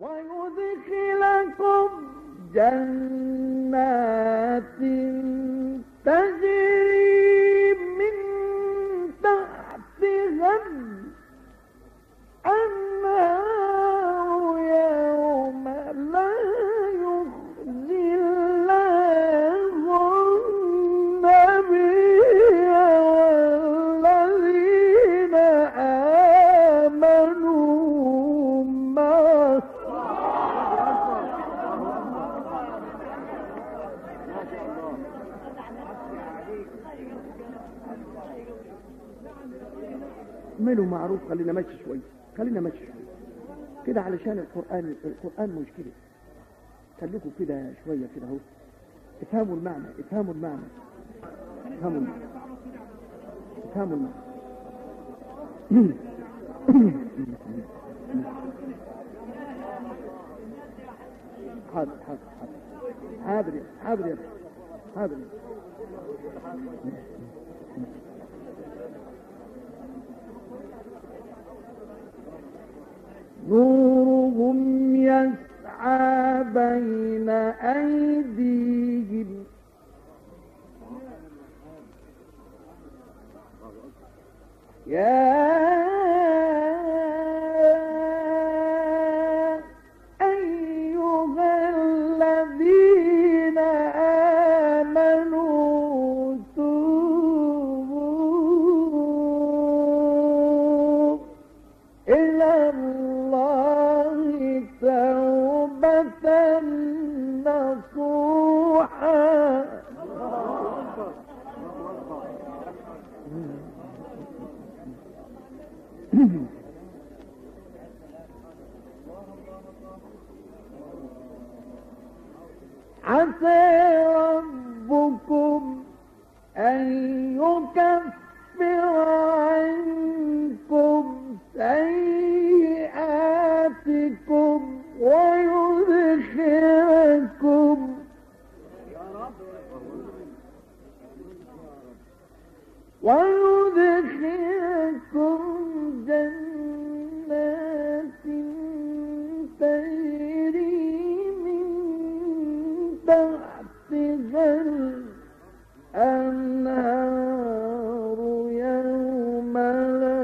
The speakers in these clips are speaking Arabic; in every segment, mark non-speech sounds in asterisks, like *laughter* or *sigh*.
ويدخلكم جنات اعملوا معروف؟ خلينا ماشي شوية خلينا ماشي شوية كده علشان القران القرآن مش كده. خليكم كده شوية كده اهو. افهموا المعنى افهموا المعنى. افهموا المعنى. افهموا المعنى. حاضر حاضر حاضر. حاضر يا حاضر يا حاضر نورهم يسعى بين أيديهم. يا عسى ربكم أن يكفر عنكم سيئاتكم ويدخلكم ويدخلكم تحتها الأنهار يوم لا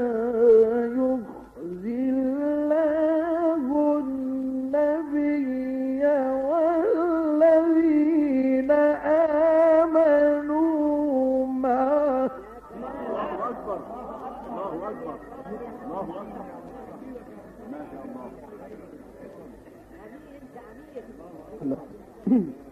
يخزي الله النبي والذين آمنوا معه. الله *laughs*